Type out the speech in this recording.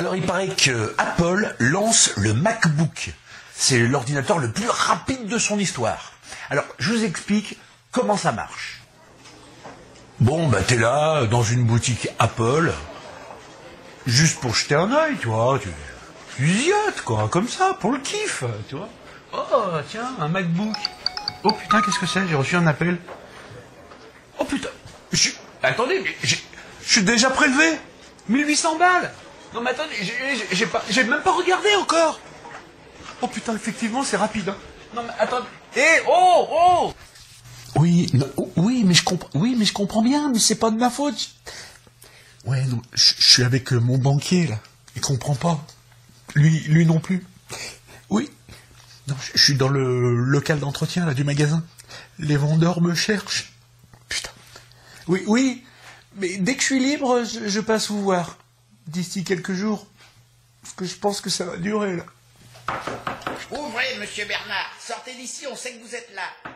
Alors il paraît que Apple lance le MacBook. C'est l'ordinateur le plus rapide de son histoire. Alors je vous explique comment ça marche. Bon, bah t'es là, dans une boutique Apple, juste pour jeter un œil, tu vois. Tu, quoi, comme ça, pour le kiff, tu vois. Oh, tiens, un MacBook. Oh putain, qu'est-ce que c'est J'ai reçu un appel. Oh putain. Attendez, mais je suis déjà prélevé 1800 balles Non mais attendez, j'ai- pas, j'ai même pas regardé encore Oh putain, effectivement, c'est rapide. hein. Non mais attendez... Eh, oh, oh Oui, non, oui, mais je comprends, oui, mais je comprends bien, mais c'est pas de ma faute. Ouais, non, je je suis avec euh, mon banquier là. Il comprend pas. Lui, lui non plus. Oui. Non, je je suis dans le local d'entretien là du magasin. Les vendeurs me cherchent. Putain. Oui, oui. Mais dès que je suis libre, je, je passe vous voir. D'ici quelques jours. Parce que je pense que ça va durer là. Ouvrez, monsieur Bernard. Sortez d'ici, on sait que vous êtes là.